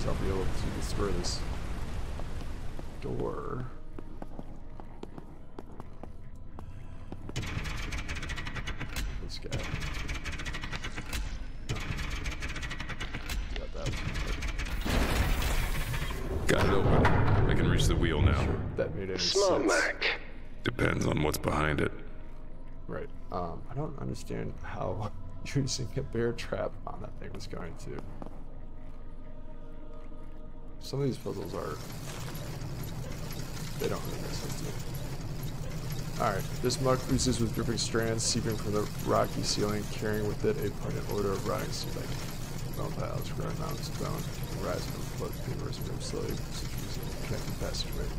labors, I'll be able to destroy this door. This guy. Got that. Got it open. I can reach the wheel now. Sure, that made any Smart sense. Mac. Depends on what's behind it. Right. Um, I don't understand how using a bear trap on that thing was going to. Some of these puzzles are. They don't really make sense to me. Alright, this muck oozes with dripping strands seeping from the rocky ceiling, carrying with it a pungent odor of rotting ceiling. Bone piles, growing mountains of bone, and rising from the flood the of room slowly, situating the connecting passageway.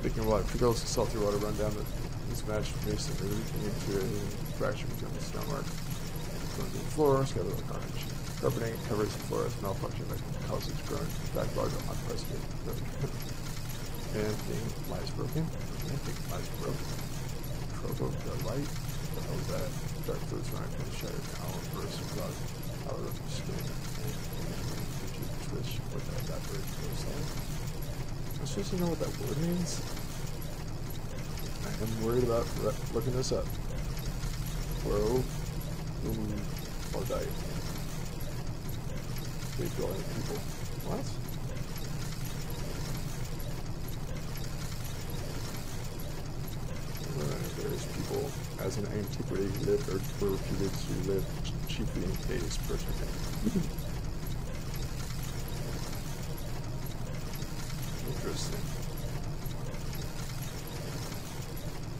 Thinking water trickles, salty water run down the mismatched mason river, leaking into a fracture between the stonework. Going to the floor, scattered like orange. Carpeting covers the floor as malfunction that causes growing backlog of unprecedented And thing lies broken. And lies broken. Trovo the light. What the hell is that? Dark fluids running from the shattered now and bursts without out of the skin. And the twitch with that evaporate coastline. I'm supposed to know what that word means? I am worried about looking this up. Bro. Ooh. Or die. Big billion people. What? As in antiquity, lived or were reputed to live chiefly in caves, personally. Interesting.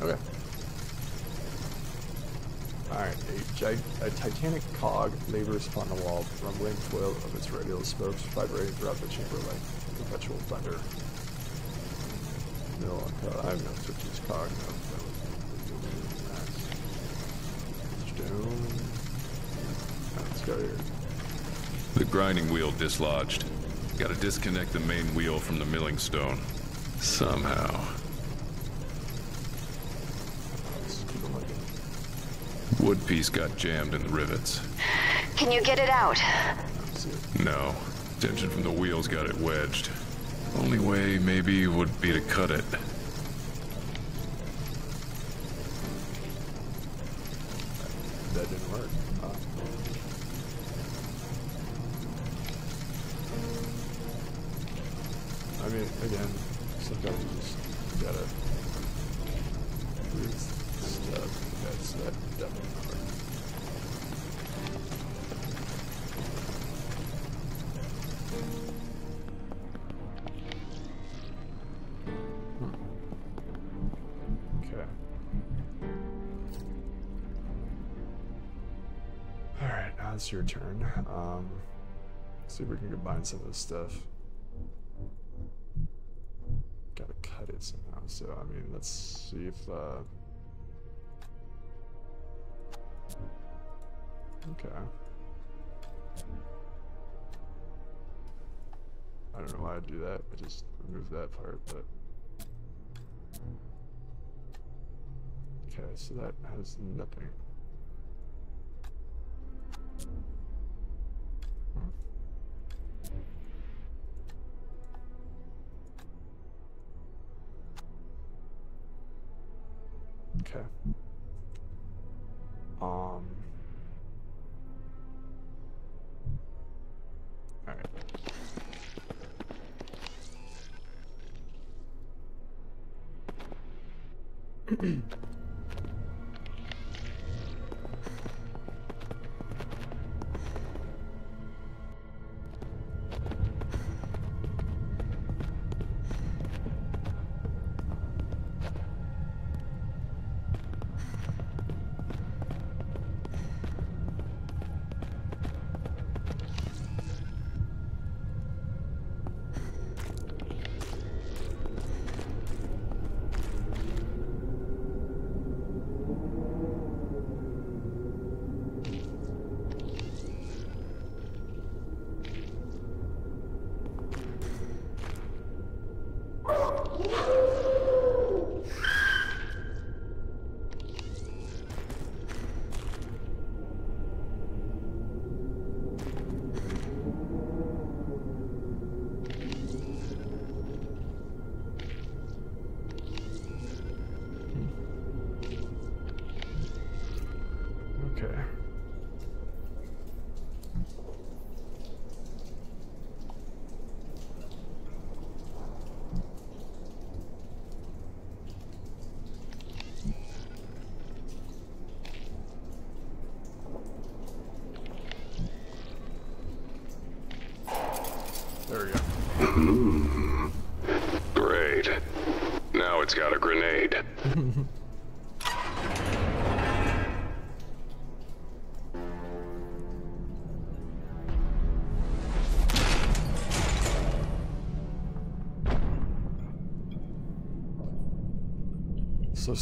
Okay. Alright, a, gig- a titanic cog labors upon the wall, the rumbling coil of its radial spokes vibrating throughout the chamber like perpetual thunder. No, I have no such cog, no. Stone. Let's go here. The grinding wheel dislodged. Gotta disconnect the main wheel from the milling stone. Somehow. Let's keep it looking. Wood piece got jammed in the rivets. Can you get it out? Let's see it. No. Tension from the wheels got it wedged. Only way, maybe, would be to cut it. It's your turn. Um, see if we can combine some of this stuff. Gotta cut it somehow, so I mean, let's see if, uh... Okay. I don't know why I'd do that, I just removed that part, but... Okay, so that has nothing.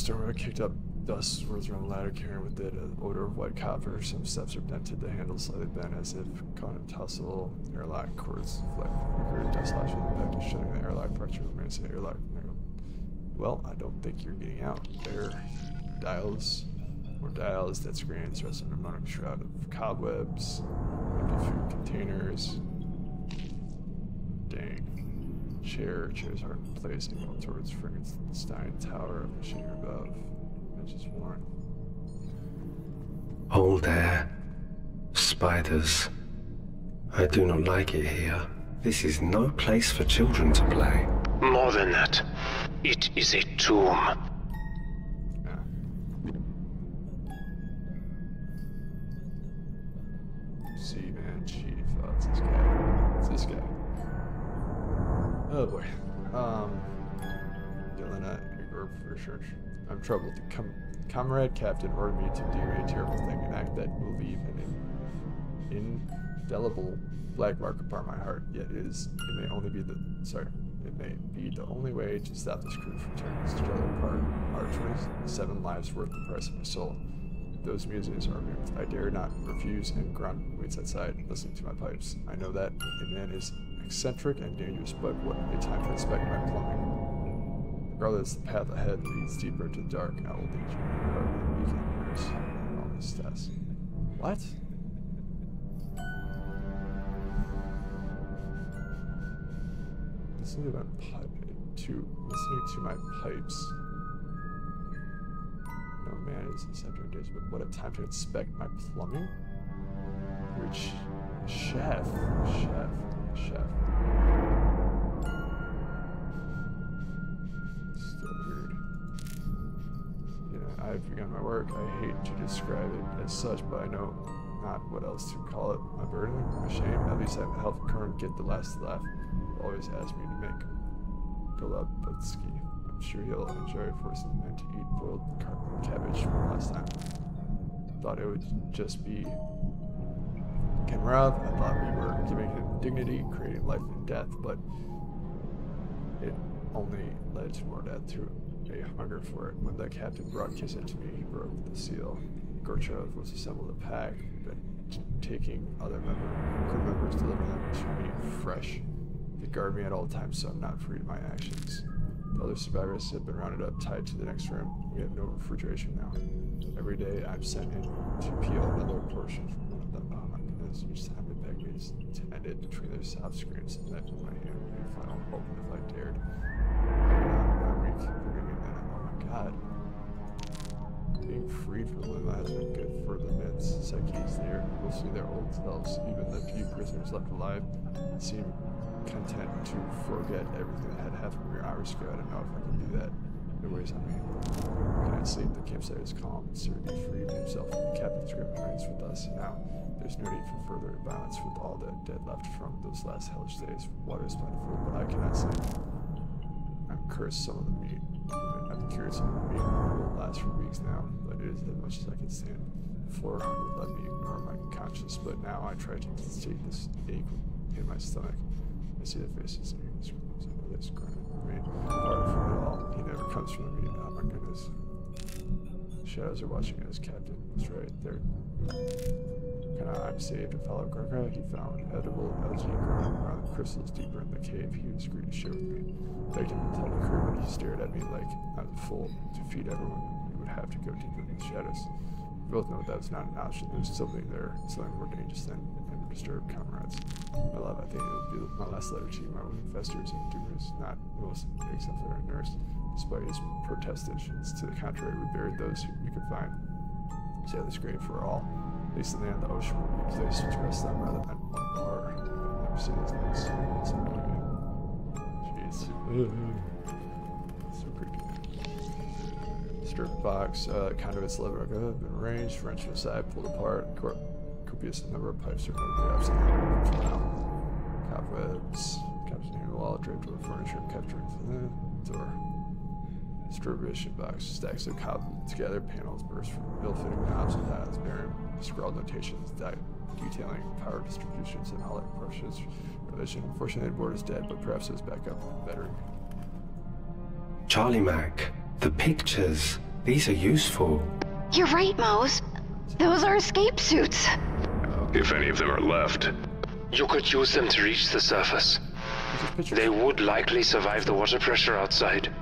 Stormer kicked up dust swirls around the ladder, carrying with it an odor of white copper. Some steps are dented, the handle slightly bent as if caught in a tussle. Airlock cords fleck flicker, dust in the back is shutting the airlock fracture remains the airlock. Well, I don't think you're getting out. There dials more dials, dead screens, rest in a mounting shroud of cobwebs, empty food containers. Chair, chairs are in place, angled towards Frankenstein Tower, machinery above. Benches worn. Hold there. Spiders. I do not like it here. This is no place for children to play. More than that, it is a tomb. I'm troubled. Com- comrade captain ordered me to do a terrible thing, an act that will leave an in- indelible black mark upon my heart. Yet it is. It may only be the. Sorry. It may be the only way to stop this crew from tearing each other apart. Our 27 lives worth the price of my soul. Those musings are removed. I dare not refuse, and Grunt waits outside, listening to my pipes. I know that a man is eccentric and dangerous, but what a time to inspect my plumbing. Regardless, the path ahead leads deeper into the dark. I will lead you wherever the beacon appears on this test. What? Listening to my pipe to listening to my pipes. No man is in center days, but what a time to inspect my plumbing. Which chef, chef, chef. I've begun my work. I hate to describe it as such, but I know not what else to call it. My burden, my shame. At least I helped Kern get the last laugh. Always asked me to make Golubatsky. I'm sure he'll enjoy forcing men to eat boiled cabbage from last time. Thought it would just be Kenrav. I thought we were giving him dignity, creating life and death, but it only led to more death, to a hunger for it. When the captain brought Kissa to me, he broke the seal. Gorchov was assembled a pack, but taking other member, crew members, delivering them to me fresh. They guard me at all times, so I'm not free to my actions. The other survivors have been rounded up, tied to the next room. We have no refrigeration now. Every day, I'm sent in to peel another portion from one of them. Oh my goodness, each time they beg me to end it between their soft screams, and that my hand would be final hope if I dared. Their old selves, even the few prisoners left alive, seem content to forget everything that had happened mere hours ago. I don't know if I can do that. It weighs on me. I cannot sleep. The campsite is calm. Certainly freed himself from the captain's grip remains with us. Now, there's no need for further violence with all the dead left from those last hellish days. Water is plentiful, but I cannot sleep. I'm cursed some of the meat. I'm curious some of the meat will last for weeks now, but it is as much as I can stand. Before would let me ignore my conscience, but now I try to take this ache in my stomach. I see the faces and the screams and crying. I mean, apart from it all, he never comes from the meat. Oh my goodness. Shadows are watching us, Captain. That's right. They're I, I'm saved and follow Gurkha. He found edible algae growing around the crystals deeper in the cave. He was agreed to share with me. Begged him to tell the crew, but he stared at me like I was a fool. To feed everyone, we would have to go deeper in the shadows. Both know that was not an option. There's something there, something more dangerous than and disturbed comrades. My love, I think it would be my last letter to you. My wound festers and tumors, not most exemplary nurse. Despite his protestations to the contrary, we buried those who we could find. Sailor's grave for all. At least the land the ocean would be a place to rest them rather than. I've never seen his so. Jeez. Mm-hmm. so creepy. Strip box, uh, conduits lever have been arranged, wrenched aside, pulled apart. Cor- copious number of pipes are notably absent. For now. Cobwebs. Cobwebs There's a wall draped with furniture capturing the door. Distribution box, stacks of cobbled together panels burst from ill-fitting knobs and pads bearing scrawled notations that detailing power distributions and all that precious revision. Unfortunately, the board is dead, but perhaps it's back up better. Charlie Mac, the pictures. These are useful. You're right, Mose. Those are escape suits. If any of them are left. You could use them to reach the surface. These are pictures. They would likely survive the water pressure outside.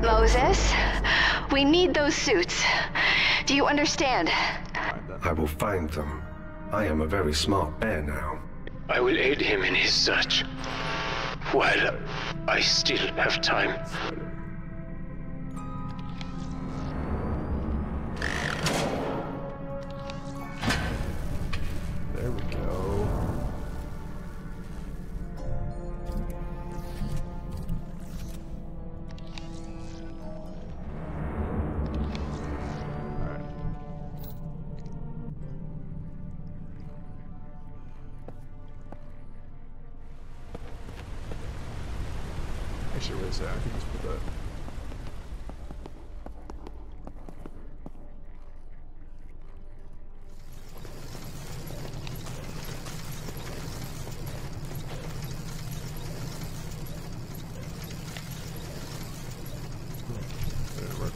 Moses, we need those suits. Do you understand? I will find them. I am a very smart bear now. I will aid him in his search. While I still have time. Wait. I can just put. That didn't work.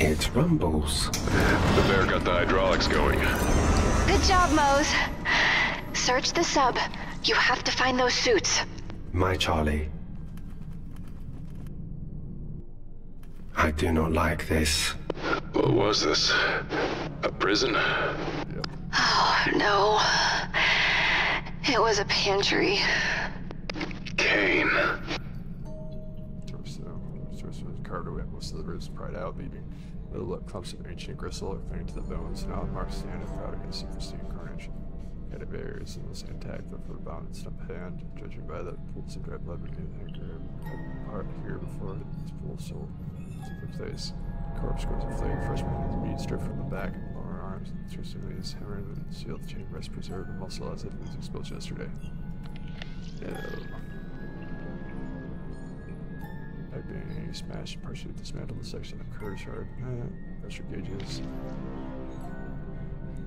Okay. It rumbles. The bear got the hydraulics going. Good job, Mose. Search the sub. You have to find those suits. My Charlie. I do not like this. What was this? A prison? Oh, no. It was a pantry. Kane. Torso. Torso was carved away, most of the ribs pried out, leaving little clumps of ancient gristle are clinging to the bones. Now the marks stand and proud against the pristine carnage. Head of areas and was intact, but for bound and stump hand, judging by the pools of red blood beneath the anchor, part here before its full soul to the place. Corpse scores of flaying freshman meat stripped from the back and lower arms. Interestingly, his hammer and sealed chain rest preserved and muscle as it was exposed yesterday. Piping smashed, partially dismantled the section of Curtis Yard. Uh, pressure gauges.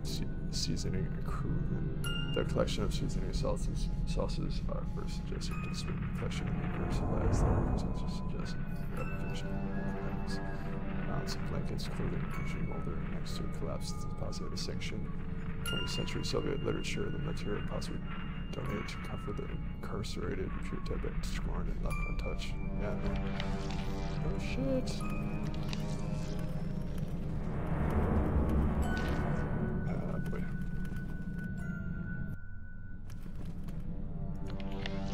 Se- seasoning accruement. The collection of seasoning sauces, sauces are first suggested to speak collection of makers supplies that represents suggested replication of. Mounts of blankets, clothing, pushing molder next to a collapsed deposited section. 20th century Soviet literature, the material possibly donated to comfort the incarcerated, pure Tibet, scorned and left untouched. Yeah. Oh shit.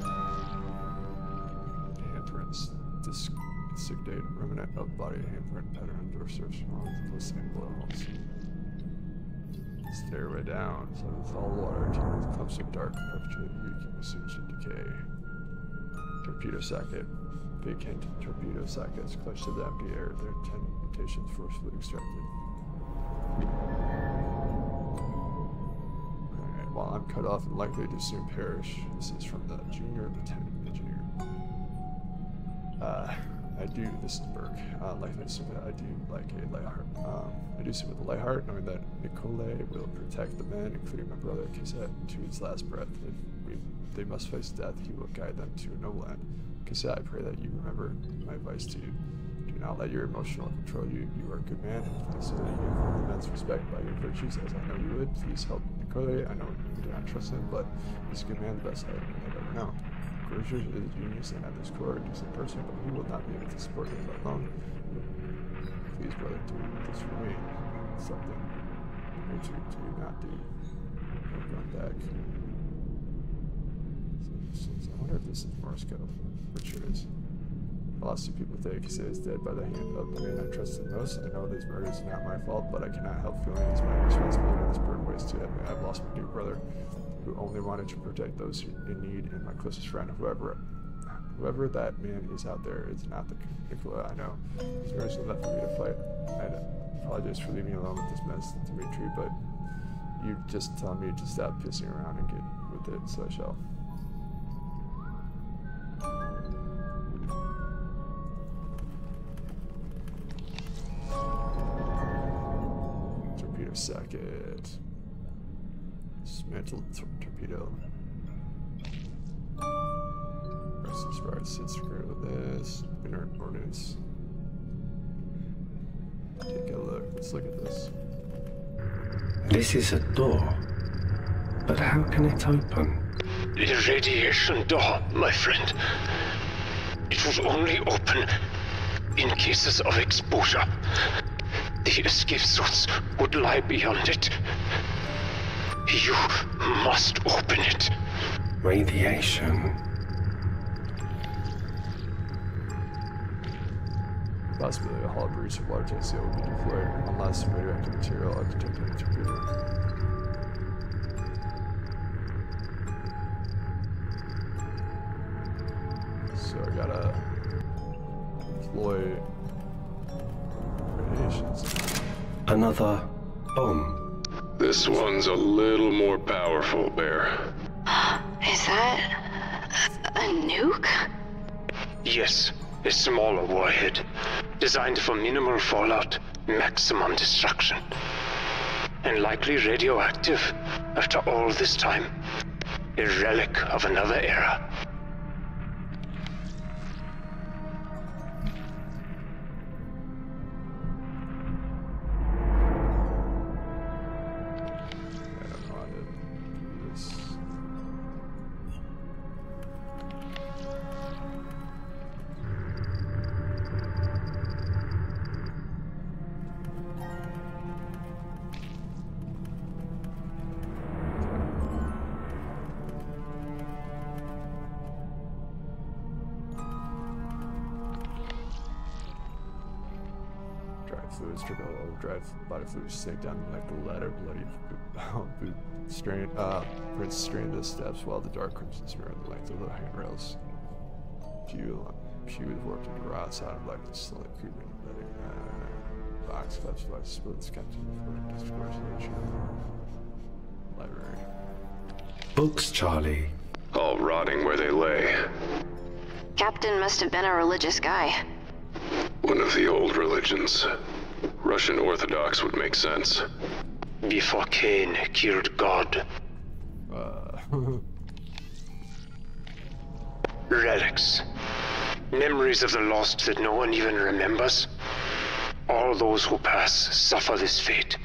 Ah. Handprints. Disc sick date. Remnant of body handprint pattern door search along with glistening blowholes. Stairway down. So it's all water. With clumps of dark, with sewage and decay. Torpedo socket. Vacant torpedo sockets clutched to the empty air. Their ten mutations forcefully extracted. Alright, while I'm cut off and likely to soon perish, this is from the junior lieutenant engineer. Uh, I do. This is Burke. Uh, like this, I do like a light heart. Um, I do with a light heart, knowing that Nicole will protect the men, including my brother Cassette, to his last breath. If we, they must face death, he will guide them to a noble end. Cassette, I pray that you remember my advice to you. Do not let your emotional control you. You are a good man, and please so that you have immense respect by your virtues, as I know you would. Please help Nicole. I know you do not trust him, but he's a good man, the best I have ever known. Grocer is genius and at his core a person, but he will not be able to support him alone. Please, brother, do this for me. Something you two do not do. I'm going back. So, so, I wonder if this is Morse code. Richard is. The last two people think he is dead by the hand of the man I trusted most. I know this murder is not my fault, but I cannot help feeling it's my responsibility on this burden ways too admit I've lost my dear brother who only wanted to protect those in need and my closest friend, whoever whoever that man is out there is not the Nicola I know. Very soon left for me to fight. I apologize for leaving you alone with this mess, Dimitri, but you just tell me to stop pissing around and get with it, so I shall. Torpedo second. Dismantle tor torpedo. Rest is right. Sit square with this. Inert ordnance. Take a look. Let's look at this. This is a door. But how can it open? The radiation door, my friend. It was only open in cases of exposure. The escape suits would lie beyond it. You must open it. Radiation. Possibility a hollow breach of large ICO will be deployed unless radioactive material are detected in the torpedo. So I gotta deploy radiations. Another bomb. This one's a little more powerful, Bear. Is that a nuke? Yes, a smaller warhead. Designed for minimal fallout, maximum destruction. And likely radioactive after all this time. A relic of another era. Drive fluids, trickle overdrive body fluids, sink down like the ladder, bloody boot, boot strain, uh, Prince strained the steps while the dark crimson smeared the length of the handrails. Pew, pew was warped into rot, sounded like the slowly creeping, letting, uh, box flaps like split skeleton for discourse Library. Books, Charlie. All rotting where they lay. Captain must have been a religious guy. One of the old religions. Russian Orthodox would make sense. Before Cain killed God. Uh, Relics. Memories of the lost that no one even remembers. All those who pass suffer this fate.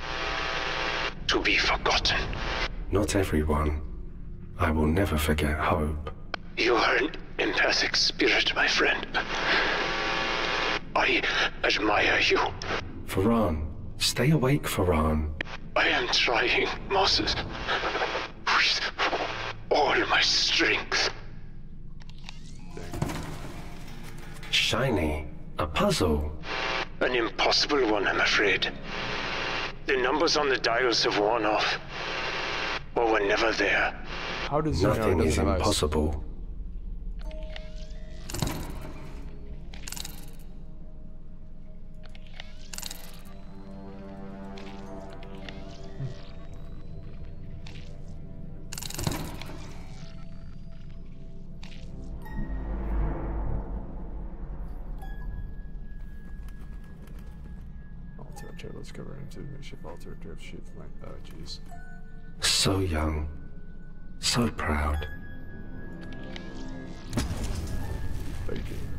To be forgotten. Not everyone. I will never forget hope. You are an empathic spirit, my friend. I admire you. Faran, stay awake, Faran. I am trying, Moses. With all my strength. Shiny. A puzzle. An impossible one, I'm afraid. The numbers on the dials have worn off. Or were never there. how does he know Nothing it is doesn't have ice? impossible. Into a makeshift altar, drift shaped like, oh jeez. So young. So proud. Vikings. Sixteen.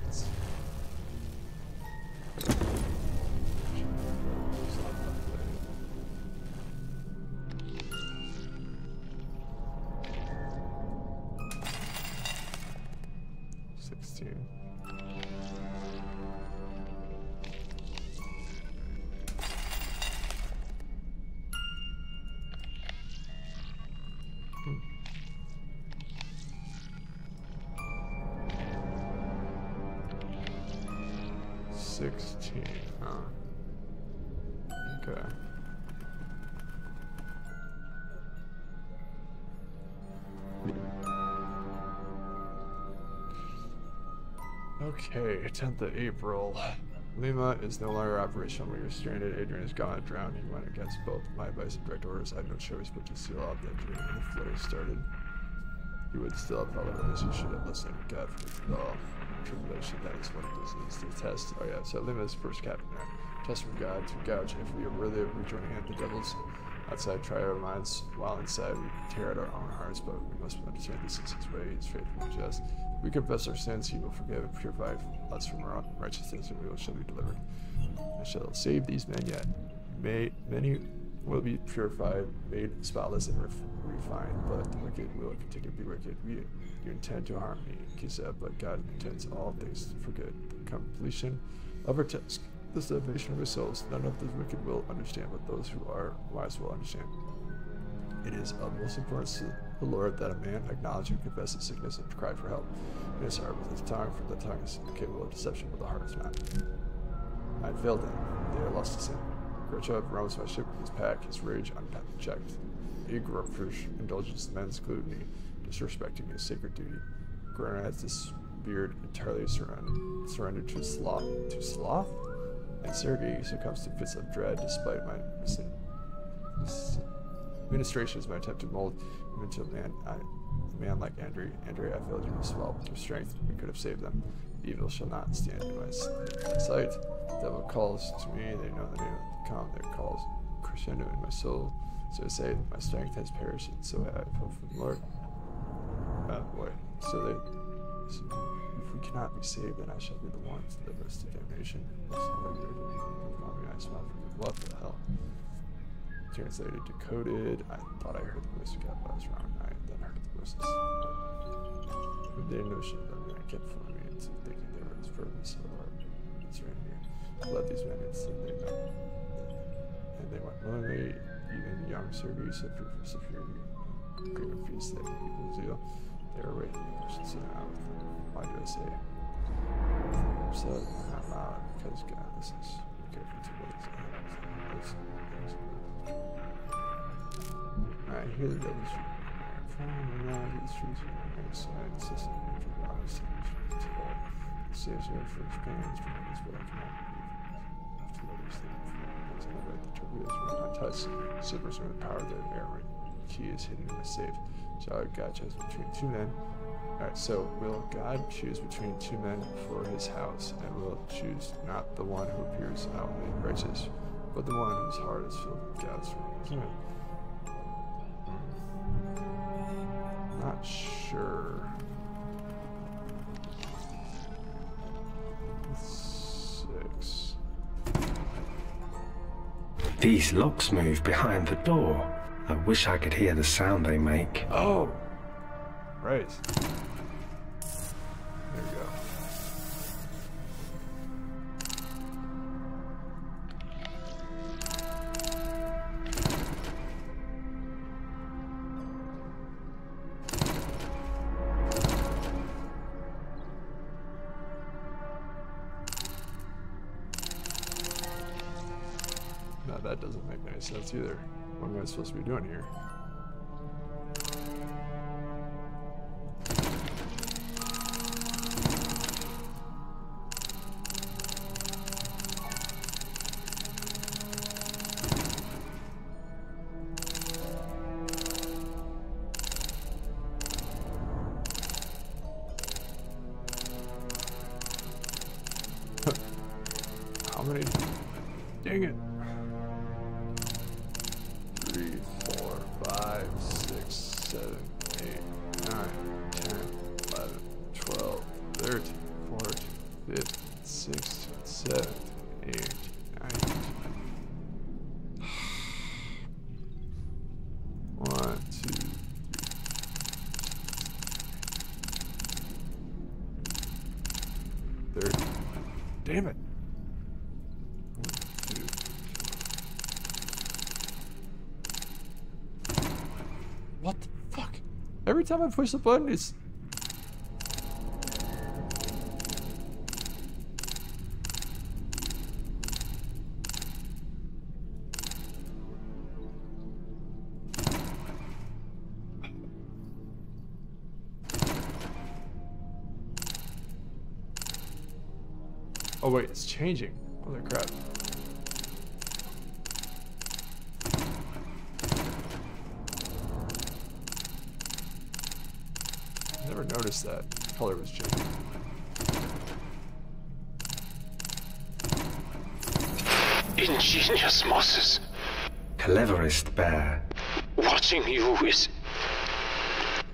10th of April. Lima is no longer operational. We are stranded. Adrian is gone, drowned. He went against both my advice and direct orders. I had no choice but to seal off that dream when the flare started. He would still have followed us. He should have listened. God forbid oh, all tribulation. That is what it is. The test. Oh yeah. So Lima is first captain there. Test from God to gouge if we are worthy of rejoining at the devils. Outside, try our minds, while inside we tear at our own hearts, but we must understand this is his way, he is faithful and just. We confess our sins, he will forgive and purify us from our unrighteousness, and we will shall be delivered. I shall save these men yet. May many will be purified, made spotless and ref- refined, but the wicked will continue to be wicked. We you intend to harm me, Kiseb, but God intends all things for good. The completion of our task, the salvation of ourselves. None of the wicked will understand, but those who are wise will understand. It is of most importance to the Lord that a man acknowledge and confess his sickness and cry for help in his heart with his tongue, for the tongue is capable of deception, but the heart is not. I have failed them. They are lost to sin. Gorchov roams my ship with his pack, his rage unchecked. Igorfish indulges men's gluttony, disrespecting his sacred duty. Gurner has this beard entirely surrendered, surrendered to sloth. To sloth? And Sergei succumbs to fits of dread despite my misin- mis- administrations, my attempt to mold him into a man, I, a man like Andre. Andre, I failed you as well. With your strength, we could have saved them. Evil shall not stand in my sight. Devil calls to me, they know the name of the calm, their calls crescendo in my soul. So I say, my strength has perished, and so I hope from the Lord. Uh, boy, so they, so we cannot be saved, then I shall be the one to deliver us to damnation. I. I what the hell? Translated, decoded. I thought I heard the voice again, but I was wrong. I then heard the voices. But they know shit that I kept fooling me into thinking they were his purpose or it's right here. Let these men and they know. And they went willingly, even young Sergei said proof of superiority. Great feast that people zeal. They were waiting the questions out. Why do I say? So loud because God to what is Listen. I the devil's from around the streets of the other side, on your honest and to all. Saves your first pains from this, but I cannot. After others, they from the right, the torpedoes were not touched. Slippers are the power of their air key is hidden in the safe. So God chose between two men. Alright, so will God choose between two men for his house, and will choose not the one who appears outwardly righteous, but the one whose heart is filled with God's wrath? Hmm. Not sure. Six. These locks move behind the door. I wish I could hear the sound they make. Oh! Right. Doing here? Every time I push the button, it's. Oh wait, it's changing. Holy crap. I never noticed that color was changing. Ingenious Moses. Cleverest bear. Watching you is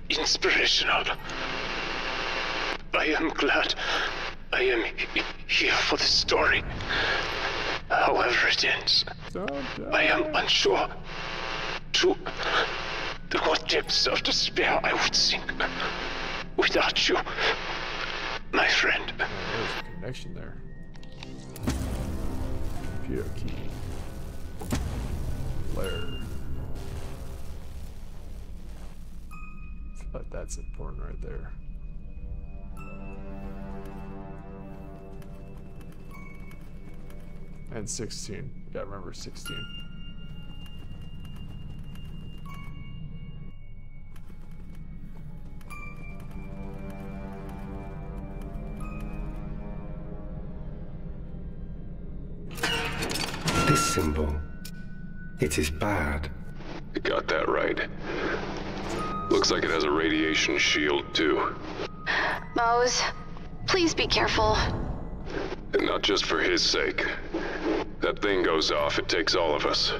inspirational. I am glad I am here for the story. However it ends, I am unsure to the what depths of despair I would sink without you, my friend. There's a connection there. Computer key. Flare. But that's important right there. And 16. Gotta remember 16. It is bad. You got that right. Looks like it has a radiation shield, too. Mose, please be careful. And not just for his sake. That thing goes off, it takes all of us.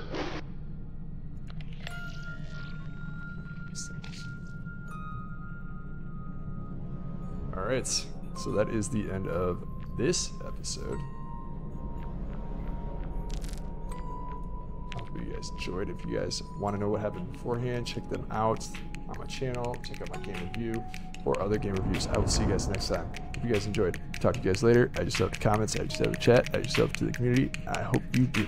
All right, so that is the end of this episode. Guys enjoyed. If you guys want to know what happened beforehand, check them out on my channel. Check out my game review or other game reviews. I will see you guys next time. If you guys enjoyed. Talk to you guys later. I just love the comments. I just love the chat. I just love to the community. I hope you do.